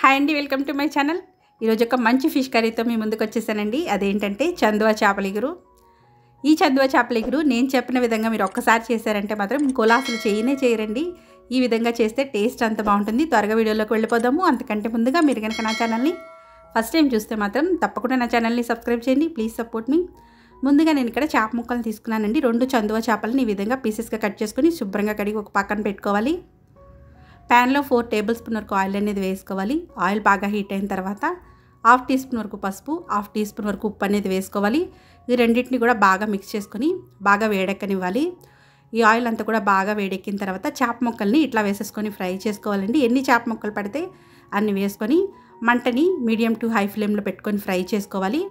Hi అండి welcome to my channel. ఈరోజు ఒక మంచి ఫిష్ కర్రీతో మీ ముందుకు వచ్చేసానండి. అదేంటంటే చందువా చేపల ఇగురు ఈ చందువా చేపల ఇగురు నేను చెప్పిన విధంగా మీరు ఒక్కసారి చేశారంటే మాత్రం కులాసులు చేయనే చేయరండి. ఈ విధంగా చేస్తే టేస్ట్ అంత బాగుంటుంది. త్వరగా వీడియోలోకి వెళ్ళిపోదాము. అంతకంటే ముందుగా మీరు కనుక నా ఛానల్ని ఫస్ట్ టైం చూస్తే మాత్రం తప్పకుండా నా ఛానల్ని సబ్స్క్రైబ్ చేయండి. Please support me. ముందుగా నేను ఇక్కడ చేప ముక్కలు తీసుకున్నానండి. రెండు చందువా చేపలను ఈ విధంగా పీసెస్గా కట్ చేసుకుని శుభ్రంగా కడిగి ఒక పక్కన పెట్టుకోవాలి. ప్యాన్లో ఫోర్ టేబుల్ స్పూన్ వరకు ఆయిల్ అనేది వేసుకోవాలి. ఆయిల్ బాగా హీట్ అయిన తర్వాత హాఫ్ టీ స్పూన్ వరకు పసుపు హాఫ్ టీ స్పూన్ వరకు ఉప్పు అనేది వేసుకోవాలి. ఈ రెండింటిని కూడా బాగా మిక్స్ చేసుకొని బాగా వేడెక్కనివ్వాలి. ఈ ఆయిల్ అంతా కూడా బాగా వేడెక్కిన తర్వాత చేప ముక్కల్ని ఇట్లా వేసేసుకొని ఫ్రై చేసుకోవాలండి. ఎన్ని చేప ముక్కలు పడితే అన్ని వేసుకొని మంటని మీడియం టు హై ఫ్లేమ్లో పెట్టుకొని ఫ్రై చేసుకోవాలి.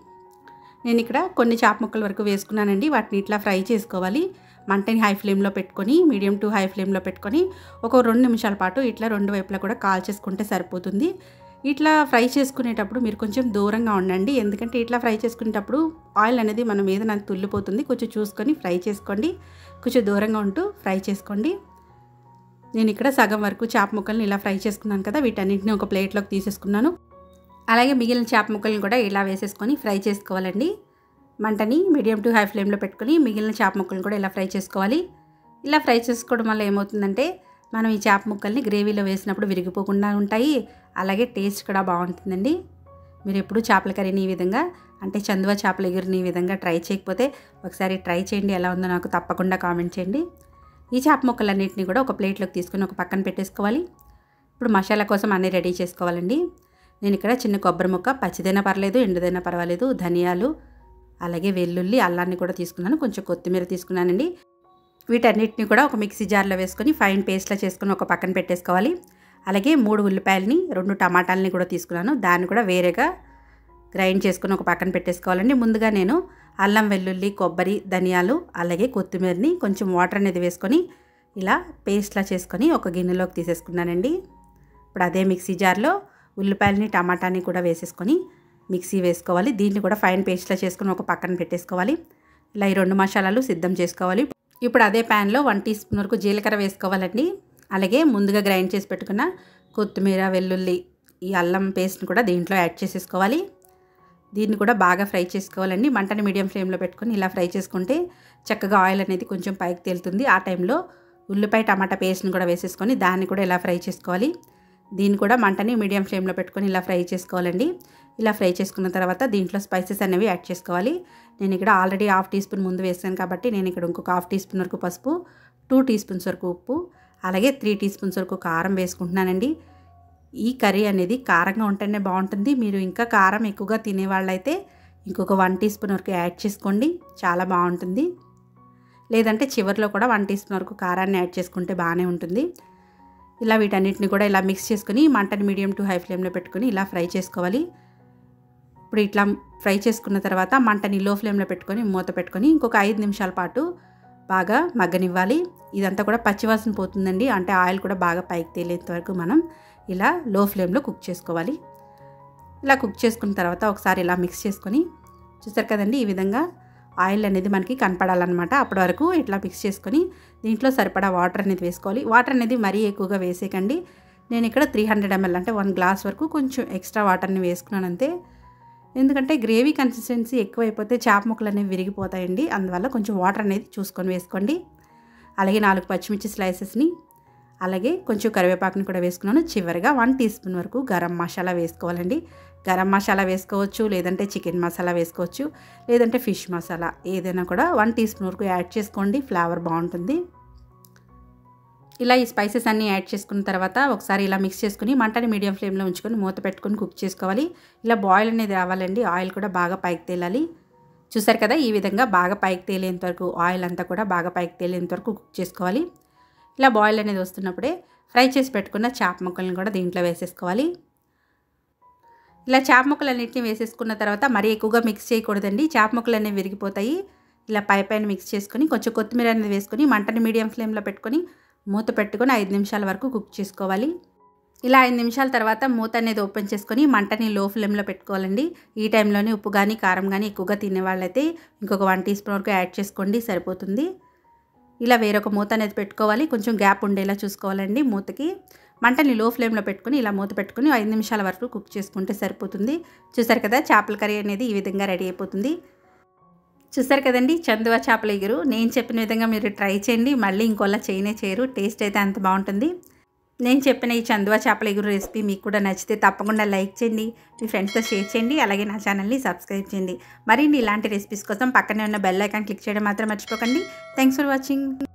నేను ఇక్కడ కొన్ని చేప ముక్కల వరకు వేసుకున్నానండి. వాటిని ఇట్లా ఫ్రై చేసుకోవాలి. మంటని హై ఫ్లేమ్లో పెట్టుకొని మీడియం టు హై ఫ్లేమ్లో పెట్టుకొని ఒక రెండు నిమిషాల పాటు ఇట్లా రెండు వైపులా కూడా కాల్ చేసుకుంటే సరిపోతుంది. ఇట్లా ఫ్రై చేసుకునేటప్పుడు మీరు కొంచెం దూరంగా ఉండండి. ఎందుకంటే ఇట్లా ఫ్రై చేసుకునేటప్పుడు ఆయిల్ అనేది మన మీద నాకు తుల్లిపోతుంది. కొంచెం చూసుకొని ఫ్రై చేసుకోండి. కొంచెం దూరంగా ఉంటూ ఫ్రై చేసుకోండి. నేను ఇక్కడ సగం వరకు చేప ముక్కల్ని ఇలా ఫ్రై చేసుకున్నాను కదా వీటన్నింటిని ఒక ప్లేట్లోకి తీసేసుకున్నాను. అలాగే మిగిలిన చేప ముక్కల్ని కూడా ఇలా వేసేసుకొని ఫ్రై చేసుకోవాలండి. మంటని మీడియం టు హై ఫ్లేమ్లో పెట్టుకొని మిగిలిన చేప ముక్కలను కూడా ఇలా ఫ్రై చేసుకోవాలి. ఇలా ఫ్రై చేసుకోవడం వల్ల ఏమవుతుందంటే మనం ఈ చేప ముక్కల్ని గ్రేవీలో వేసినప్పుడు విరిగిపోకుండా ఉంటాయి. అలాగే టేస్ట్ కూడా బాగుంటుందండి. మీరు ఎప్పుడు చేపల కర్రీని ఈ విధంగా అంటే చందువ చేపల ఎగురిని ఈ విధంగా ట్రై చేయకపోతే ఒకసారి ట్రై చేయండి ఎలా ఉందో నాకు తప్పకుండా కామెంట్ చేయండి. ఈ చేప ముక్కలన్నింటినీ కూడా ఒక ప్లేట్లోకి తీసుకొని ఒక పక్కన పెట్టేసుకోవాలి. ఇప్పుడు మసాలా కోసం అన్నీ రెడీ చేసుకోవాలండి. నేను ఇక్కడ చిన్న కొబ్బరి ముక్క పచ్చిదైనా పర్లేదు ఎండుదైనా పర్వాలేదు ధనియాలు అలాగే వెల్లుల్లి అల్లాన్ని కూడా తీసుకున్నాను. కొంచెం కొత్తిమీర తీసుకున్నానండి. వీటన్నిటిని కూడా ఒక మిక్సీ జార్లో వేసుకొని ఫైన్ పేస్ట్లా చేసుకొని ఒక పక్కన పెట్టేసుకోవాలి. అలాగే మూడు ఉల్లిపాయలని రెండు టమాటాలని కూడా తీసుకున్నాను. దాన్ని కూడా వేరేగా గ్రైండ్ చేసుకొని ఒక పక్కన పెట్టేసుకోవాలండి. ముందుగా నేను అల్లం వెల్లుల్లి కొబ్బరి ధనియాలు అలాగే కొత్తిమీరని కొంచెం వాటర్ అనేది వేసుకొని ఇలా పేస్ట్లా చేసుకొని ఒక గిన్నెలోకి తీసేసుకున్నానండి. ఇప్పుడు అదే మిక్సీ జార్లో ఉల్లిపాయలని టమాటాని కూడా వేసేసుకొని మిక్సీ వేసుకోవాలి. దీన్ని కూడా ఫైన్ పేస్ట్లా చేసుకుని ఒక పక్కన పెట్టేసుకోవాలి. ఇలా ఈ రెండు మసాలాలు సిద్ధం చేసుకోవాలి. ఇప్పుడు అదే ప్యాన్లో వన్ టీ స్పూన్ వరకు జీలకర్ర వేసుకోవాలండి. అలాగే ముందుగా గ్రైండ్ చేసి పెట్టుకున్న కొత్తిమీర వెల్లుల్లి ఈ అల్లం పేస్ట్ని కూడా దీంట్లో యాడ్ చేసేసుకోవాలి. దీన్ని కూడా బాగా ఫ్రై చేసుకోవాలండి. మంటని మీడియం ఫ్లేమ్లో పెట్టుకొని ఇలా ఫ్రై చేసుకుంటే చక్కగా ఆయిల్ అనేది కొంచెం పైకి తేలుతుంది. ఆ టైంలో ఉల్లిపాయ టమాటా పేస్ట్ని కూడా వేసేసుకొని దాన్ని కూడా ఇలా ఫ్రై చేసుకోవాలి. దీన్ని కూడా మంటని మీడియం ఫ్లేమ్లో పెట్టుకొని ఇలా ఫ్రై చేసుకోవాలండి. ఇలా ఫ్రై చేసుకున్న తర్వాత దీంట్లో స్పైసెస్ అనేవి యాడ్ చేసుకోవాలి. నేను ఇక్కడ ఆల్రెడీ హాఫ్ టీ స్పూన్ ముందు వేసాను కాబట్టి నేను ఇక్కడ ఇంకొక హాఫ్ టీ స్పూన్ వరకు పసుపు టూ టీ స్పూన్స్ వరకు ఉప్పు అలాగే త్రీ టీ స్పూన్స్ వరకు కారం వేసుకుంటున్నానండి. ఈ కర్రీ అనేది కారంగా ఉంటేనే బాగుంటుంది. మీరు ఇంకా కారం ఎక్కువగా తినేవాళ్ళైతే ఇంకొక వన్ టీ స్పూన్ వరకు యాడ్ చేసుకోండి. చాలా బాగుంటుంది. లేదంటే చివరిలో కూడా వన్ టీ స్పూన్ వరకు కారాన్ని యాడ్ చేసుకుంటే బాగానే ఉంటుంది. ఇలా వీటన్నిటిని కూడా ఇలా మిక్స్ చేసుకుని మంటని మీడియం టు హై ఫ్లేమ్లో పెట్టుకుని ఇలా ఫ్రై చేసుకోవాలి. ఇప్పుడు ఇట్లా ఫ్రై చేసుకున్న తర్వాత మంటని లో ఫ్లేమ్లో పెట్టుకొని మూత పెట్టుకొని ఇంకొక ఐదు నిమిషాల పాటు బాగా మగ్గనివ్వాలి. ఇదంతా కూడా పచ్చివాసన పోతుందండి. అంటే ఆయిల్ కూడా బాగా పైకి తేలేంత వరకు మనం ఇలా లో ఫ్లేమ్లో కుక్ చేసుకోవాలి. ఇలా కుక్ చేసుకున్న తర్వాత ఒకసారి ఇలా మిక్స్ చేసుకొని చూసారు కదండి ఈ విధంగా ఆయిల్ అనేది మనకి కనపడాలన్నమాట. అప్పటి వరకు ఇట్లా మిక్స్ చేసుకొని దీంట్లో సరిపడా వాటర్ అనేది వేసుకోవాలి. వాటర్ అనేది మరీ ఎక్కువగా వేసేయకండి. నేను ఇక్కడ త్రీ హండ్రెడ్ ఎంఎల్ అంటే వన్ గ్లాస్ వరకు కొంచెం ఎక్స్ట్రా వాటర్ని వేసుకున్నాను అంతే ఎందుకంటే గ్రేవీ కన్సిస్టెన్సీ ఎక్కువైపోతే చేప ముక్కలు అనేవి విరిగిపోతాయండి. అందువల్ల కొంచెం వాటర్ అనేది చూసుకొని వేసుకోండి. అలాగే నాలుగు పచ్చిమిర్చి స్లైసెస్ని అలాగే కొంచెం కరివేపాకుని కూడా వేసుకున్నాను. చివరిగా వన్ టీ స్పూన్ వరకు గరం మసాలా వేసుకోవాలండి. గరం మసాలా వేసుకోవచ్చు లేదంటే చికెన్ మసాలా వేసుకోవచ్చు లేదంటే ఫిష్ మసాలా ఏదైనా కూడా వన్ టీ స్పూన్ వరకు యాడ్ చేసుకోండి. ఫ్లేవర్ బాగుంటుంది. ఇలా ఈ స్పైసెస్ అన్నీ యాడ్ చేసుకున్న తర్వాత ఒకసారి ఇలా మిక్స్ చేసుకుని మంటని మీడియం ఫ్లేమ్లో ఉంచుకొని మూత పెట్టుకొని కుక్ చేసుకోవాలి. ఇలా బాయిల్ అనేది రావాలండి. ఆయిల్ కూడా బాగా పైకి తేలాలి. చూసారు కదా ఈ విధంగా బాగా పైకి తేలేంత వరకు ఆయిల్ అంతా కూడా బాగా పైకి తేలేంత వరకు కుక్ చేసుకోవాలి. ఇలా బాయిల్ అనేది వస్తున్నప్పుడే ఫ్రై చేసి పెట్టుకున్న చేప ముక్కలను కూడా దీంట్లో వేసేసుకోవాలి. ఇలా చేప ముక్కలన్నింటినీ వేసేసుకున్న తర్వాత మరీ ఎక్కువగా మిక్స్ చేయకూడదండి. చేప ముక్కలు అనేవి విరిగిపోతాయి. ఇలా పై పైన మిక్స్ చేసుకొని కొంచెం కొత్తిమీర అనేది వేసుకొని మంటని మీడియం ఫ్లేమ్లో పెట్టుకొని మూత పెట్టుకొని ఐదు నిమిషాల వరకు కుక్ చేసుకోవాలి. ఇలా ఐదు నిమిషాల తర్వాత మూత అనేది ఓపెన్ చేసుకొని మంటని లో ఫ్లేమ్లో పెట్టుకోవాలండి. ఈ టైంలోనే ఉప్పు కానీ కారం కానీ ఎక్కువగా తినేవాళ్ళైతే ఇంకొక వన్ టీ స్పూన్ వరకు యాడ్ చేసుకోండి సరిపోతుంది. ఇలా వేరొక మూత అనేది పెట్టుకోవాలి. కొంచెం గ్యాప్ ఉండేలా చూసుకోవాలండి మూతకి. మంటని లో ఫ్లేమ్లో పెట్టుకుని ఇలా మూత పెట్టుకుని ఐదు నిమిషాల వరకు కుక్ చేసుకుంటే సరిపోతుంది. చూసారు కదా చేపల కర్రీ అనేది ఈ విధంగా రెడీ అయిపోతుంది. చూసారు కదండి చందువ చేపల ఎగురు. నేను చెప్పిన విధంగా మీరు ట్రై చేయండి. మళ్ళీ ఇంకోలా చేయనే చేయరు. టేస్ట్ అయితే అంత బాగుంటుంది. నేను చెప్పిన ఈ చందువా చేపల ఎగురు రెసిపీ మీకు కూడా నచ్చితే తప్పకుండా లైక్ చేయండి. మీ ఫ్రెండ్స్తో షేర్ చేయండి. అలాగే నా ఛానల్ని సబ్స్క్రైబ్ చేయండి. మరిన్ని ఇలాంటి రెసిపీస్ కోసం పక్కనే ఉన్న బెల్ ఐకాన్ క్లిక్ చేయడం మాత్రం మర్చిపోకండి. Thanks for watching.